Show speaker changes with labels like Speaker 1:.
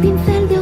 Speaker 1: pincel de